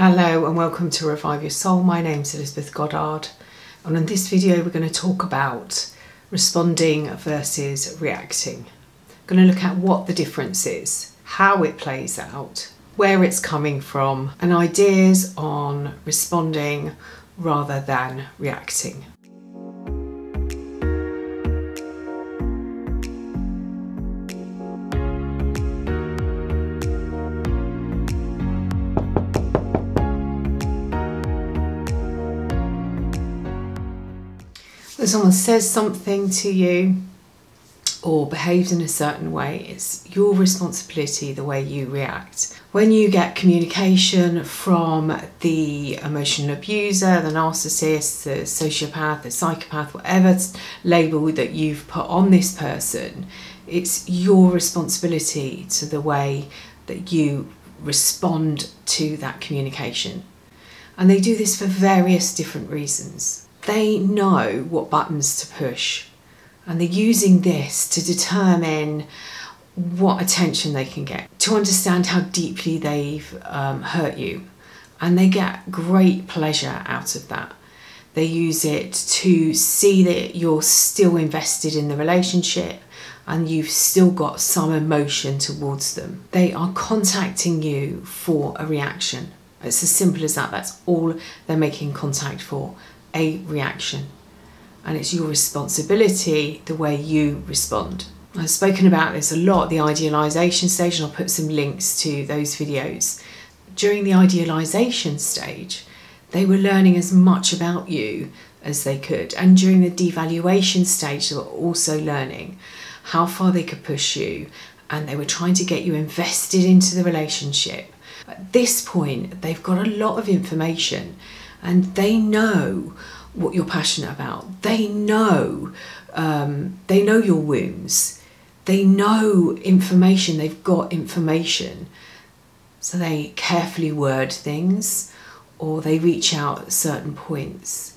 Hello and welcome to Revive Your Soul. My name is Elizabeth Goddard, and in this video, we're going to talk about responding versus reacting. Going to look at what the difference is, how it plays out, where it's coming from, and ideas on responding rather than reacting. When someone says something to you or behaves in a certain way, it's your responsibility the way you react. When you get communication from the emotional abuser, the narcissist, the sociopath, the psychopath, whatever label that you've put on this person, it's your responsibility to the way that you respond to that communication. And they do this for various different reasons they know what buttons to push and they're using this to determine what attention they can get, to understand how deeply they've um, hurt you. And they get great pleasure out of that. They use it to see that you're still invested in the relationship and you've still got some emotion towards them. They are contacting you for a reaction. It's as simple as that. That's all they're making contact for a reaction. And it's your responsibility the way you respond. I've spoken about this a lot, the idealization stage, and I'll put some links to those videos. During the idealization stage, they were learning as much about you as they could. And during the devaluation stage, they were also learning how far they could push you and they were trying to get you invested into the relationship. At this point, they've got a lot of information and they know what you're passionate about. They know, um, they know your wounds. They know information. They've got information, so they carefully word things, or they reach out at certain points,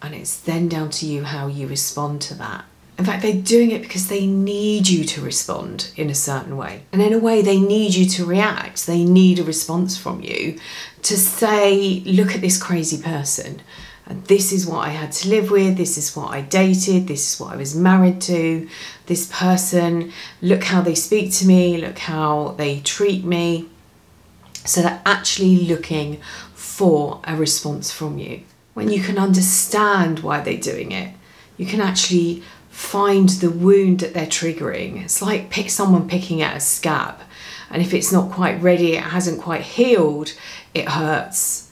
and it's then down to you how you respond to that. In fact, they're doing it because they need you to respond in a certain way. And in a way, they need you to react. They need a response from you to say, look at this crazy person. And this is what I had to live with. This is what I dated. This is what I was married to. This person, look how they speak to me. Look how they treat me. So they're actually looking for a response from you. When you can understand why they're doing it, you can actually find the wound that they're triggering. It's like pick someone picking at a scab, and if it's not quite ready, it hasn't quite healed, it hurts.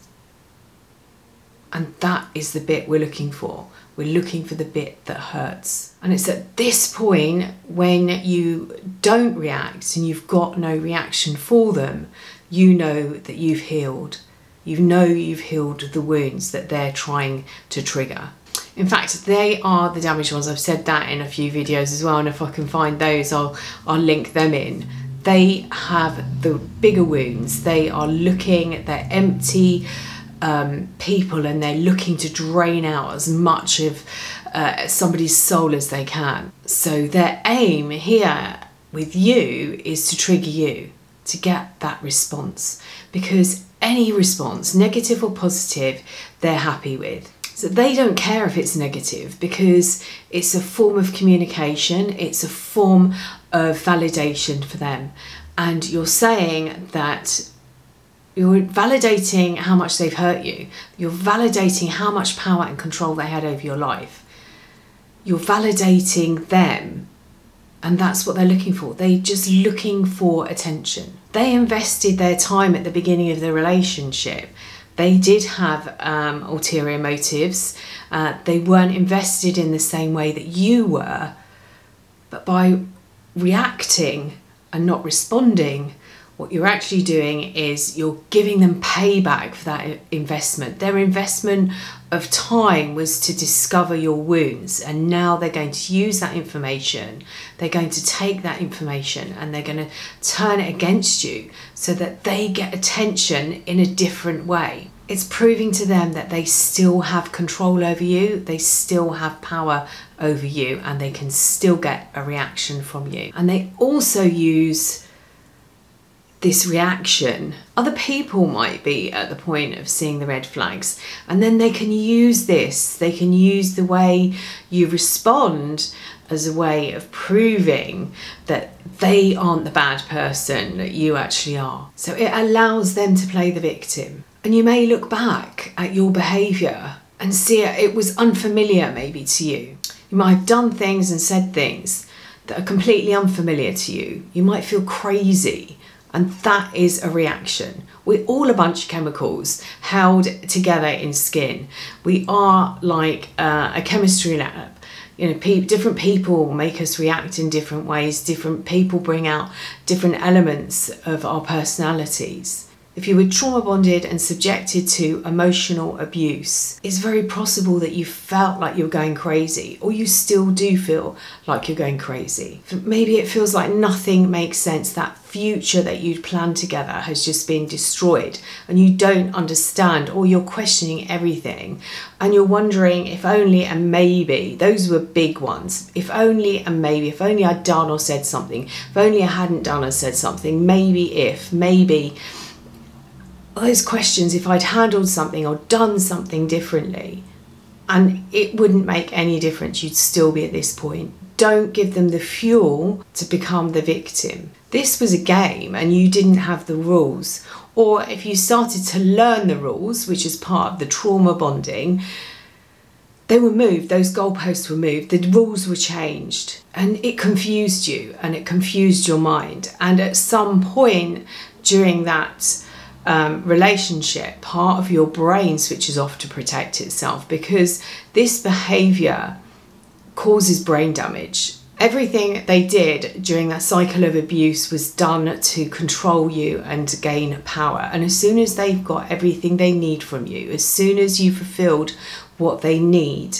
And that is the bit we're looking for. We're looking for the bit that hurts. And it's at this point when you don't react and you've got no reaction for them, you know that you've healed. You know you've healed the wounds that they're trying to trigger. In fact, they are the damaged ones. I've said that in a few videos as well, and if I can find those, I'll I'll link them in. They have the bigger wounds. They are looking, they're empty um, people, and they're looking to drain out as much of uh, somebody's soul as they can. So their aim here with you is to trigger you to get that response because any response, negative or positive, they're happy with. So they don't care if it's negative because it's a form of communication, it's a form of validation for them. And you're saying that you're validating how much they've hurt you, you're validating how much power and control they had over your life. You're validating them, and that's what they're looking for. They're just looking for attention. They invested their time at the beginning of the relationship they did have um, ulterior motives. Uh, they weren't invested in the same way that you were. But by reacting and not responding, what you're actually doing is you're giving them payback for that investment. Their investment of time was to discover your wounds, and now they're going to use that information. They're going to take that information and they're going to turn it against you so that they get attention in a different way. It's proving to them that they still have control over you, they still have power over you, and they can still get a reaction from you. And they also use this reaction. Other people might be at the point of seeing the red flags, and then they can use this, they can use the way you respond as a way of proving that they aren't the bad person that you actually are. So it allows them to play the victim. And you may look back at your behaviour and see it, it was unfamiliar maybe to you. You might have done things and said things that are completely unfamiliar to you. You might feel crazy, and that is a reaction. We're all a bunch of chemicals held together in skin. We are like uh, a chemistry lab you know pe- different people make us react in different ways different people bring out different elements of our personalities if you were trauma bonded and subjected to emotional abuse, it's very possible that you felt like you're going crazy, or you still do feel like you're going crazy. Maybe it feels like nothing makes sense. That future that you'd planned together has just been destroyed, and you don't understand, or you're questioning everything, and you're wondering if only and maybe those were big ones. If only and maybe, if only I'd done or said something, if only I hadn't done or said something, maybe if, maybe those questions if I'd handled something or done something differently, and it wouldn't make any difference, you'd still be at this point. Don't give them the fuel to become the victim. This was a game and you didn't have the rules. Or if you started to learn the rules, which is part of the trauma bonding, they were moved, those goalposts were moved, the rules were changed, and it confused you and it confused your mind. And at some point during that um, relationship, part of your brain switches off to protect itself because this behavior causes brain damage. Everything they did during that cycle of abuse was done to control you and gain power. And as soon as they've got everything they need from you, as soon as you fulfilled what they need,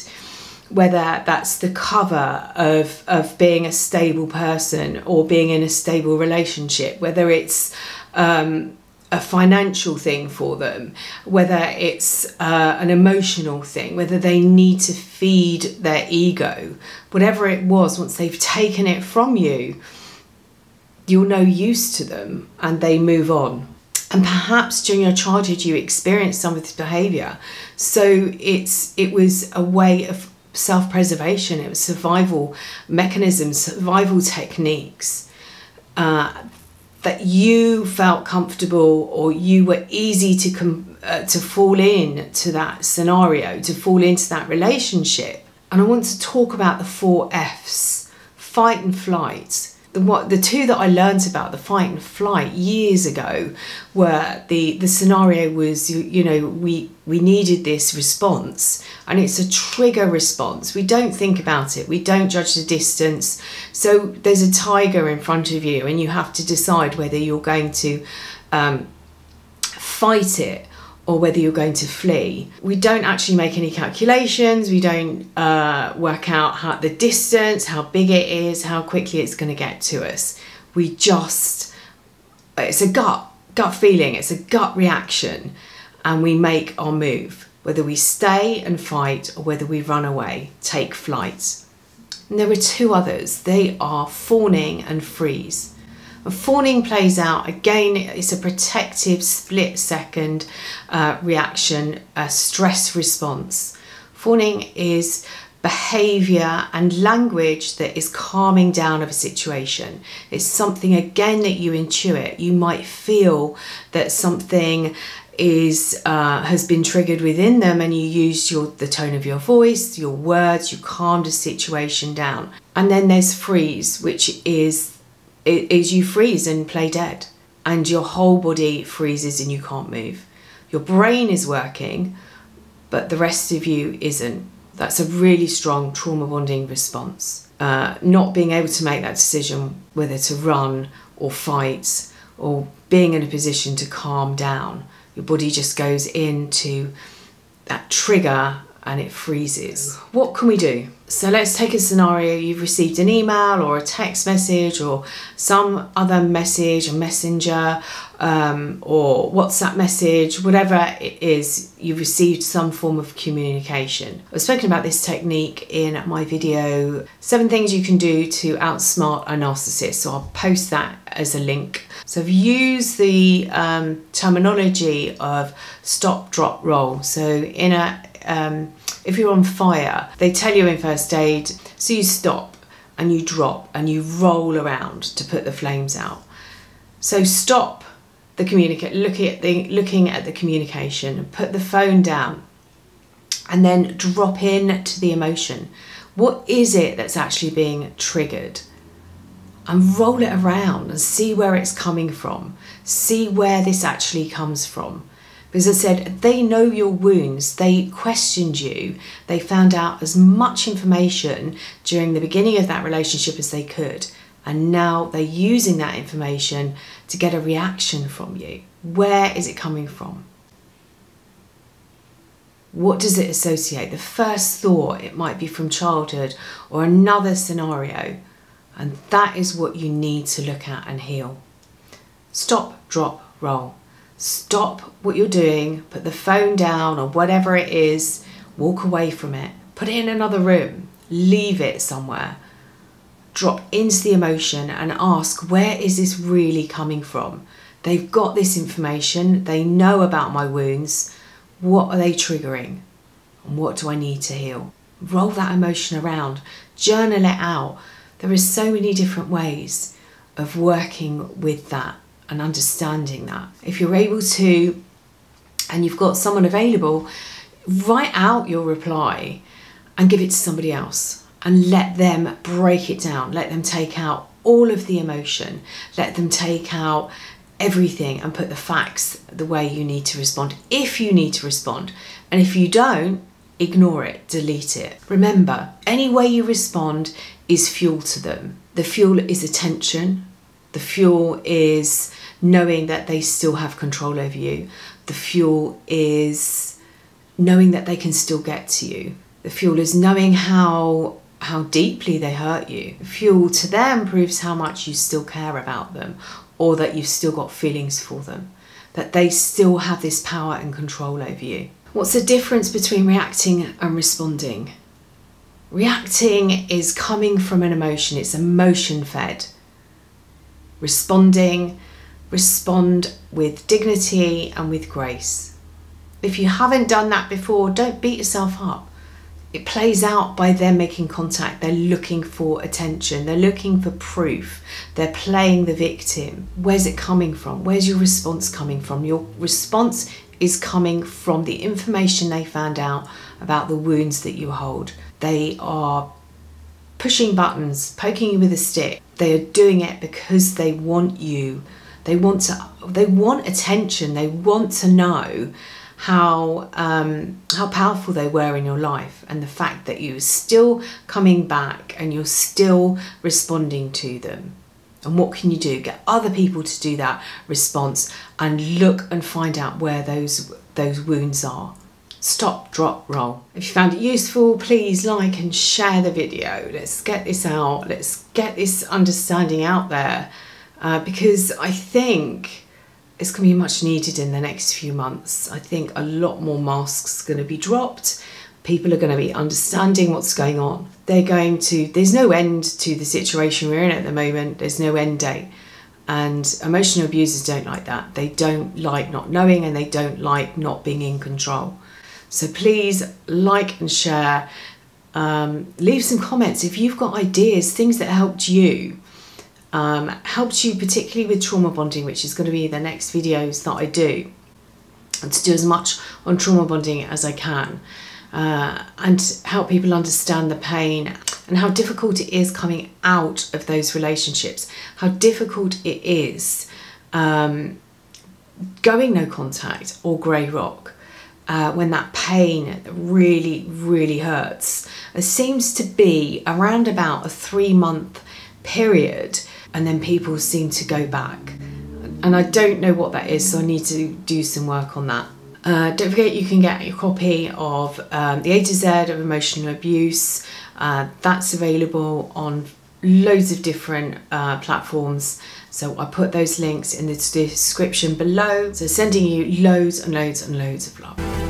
whether that's the cover of of being a stable person or being in a stable relationship, whether it's um, a financial thing for them, whether it's uh, an emotional thing, whether they need to feed their ego, whatever it was, once they've taken it from you, you're no use to them and they move on. And perhaps during your childhood you experienced some of this behaviour. So it's it was a way of self-preservation, it was survival mechanisms, survival techniques. Uh, that you felt comfortable or you were easy to com- uh, to fall in to that scenario to fall into that relationship. And i want to talk about the four f's fight and flight the what the two that I learned about the fight and flight years ago were the the scenario was you, you know we we needed this response and it's a trigger response. We don't think about it. We don't judge the distance. So there's a tiger in front of you and you have to decide whether you're going to um, fight it or whether you're going to flee. We don't actually make any calculations, we don't uh, work out how the distance, how big it is, how quickly it's going to get to us. We just, it's a gut, gut feeling, it's a gut reaction, and we make our move, whether we stay and fight or whether we run away, take flight. And there are two others, they are fawning and freeze. Fawning plays out again, it's a protective split second uh, reaction, a stress response. Fawning is behavior and language that is calming down of a situation. It's something again that you intuit. You might feel that something is uh, has been triggered within them and you use your the tone of your voice your words you calmed a situation down and then there's freeze which is is you freeze and play dead and your whole body freezes and you can't move. Your brain is working, but the rest of you isn't. That's a really strong trauma bonding response. Uh, not being able to make that decision whether to run or fight or being in a position to calm down. Your body just goes into that trigger and it freezes. What can we do? So let's take a scenario you've received an email or a text message or some other message, a messenger, um, or WhatsApp message, whatever it is, you've received some form of communication. I've spoken about this technique in my video, Seven Things You Can Do to Outsmart a Narcissist. So I'll post that as a link. So I've used the um, terminology of stop, drop, roll. So in a, um, if you're on fire, they tell you in first aid, so you stop and you drop and you roll around to put the flames out. So stop the communicate looking at the looking at the communication put the phone down and then drop in to the emotion. What is it that's actually being triggered? And roll it around and see where it's coming from. See where this actually comes from because I said they know your wounds they questioned you they found out as much information during the beginning of that relationship as they could and now they're using that information to get a reaction from you. Where is it coming from? What does it associate? The first thought, it might be from childhood or another scenario, and that is what you need to look at and heal. Stop, drop, roll. Stop what you're doing, put the phone down or whatever it is, walk away from it, put it in another room, leave it somewhere drop into the emotion and ask, where is this really coming from? They've got this information, they know about my wounds. What are they triggering? And what do I need to heal? Roll that emotion around, journal it out. There are so many different ways of working with that and understanding that. If you're able to, and you've got someone available, write out your reply and give it to somebody else and let them break it down. Let them take out all of the emotion. Let them take out everything and put the facts the way you need to respond if you need to respond. And if you don't, ignore it, delete it. Remember, any way you respond is fuel to them. The fuel is attention, the fuel is knowing that they still have control over you, the fuel is knowing that they can still get to you. The fuel is knowing how how deeply they hurt you. Fuel to them proves how much you still care about them or that you've still got feelings for them, that they still have this power and control over you. What's the difference between reacting and responding? Reacting is coming from an emotion, it's emotion fed. Responding, respond with dignity and with grace. If you haven't done that before, don't beat yourself up it plays out by them making contact. They're looking for attention. They're looking for proof. They're playing the victim. Where's it coming from? Where's your response coming from? Your response is coming from the information they found out about the wounds that you hold. They are pushing buttons, poking you with a stick. They are doing it because they want you. They want to they want attention. They want to know how um, how powerful they were in your life and the fact that you're still coming back and you're still responding to them and what can you do get other people to do that response and look and find out where those those wounds are stop drop roll if you found it useful please like and share the video let's get this out let's get this understanding out there uh, because i think it's going to be much needed in the next few months. I think a lot more masks are going to be dropped. People are going to be understanding what's going on. They're going to, there's no end to the situation we're in at the moment, there's no end date. And emotional abusers don't like that. They don't like not knowing and they don't like not being in control. So please like and share. Um, leave some comments if you've got ideas, things that helped you um, helped you particularly with trauma bonding, which is going to be the next videos that I do, and to do as much on trauma bonding as I can, uh, and help people understand the pain and how difficult it is coming out of those relationships, how difficult it is um, going no contact or grey rock. Uh, when that pain really, really hurts. It seems to be around about a three month period and then people seem to go back. And I don't know what that is, so I need to do some work on that. Uh, don't forget you can get your copy of um, The A to Z of Emotional Abuse. Uh, that's available on loads of different uh, platforms. So I put those links in the description below. So sending you loads and loads and loads of love.